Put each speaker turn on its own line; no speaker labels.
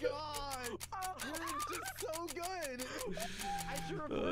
god! Oh, You're just so good! I should have uh,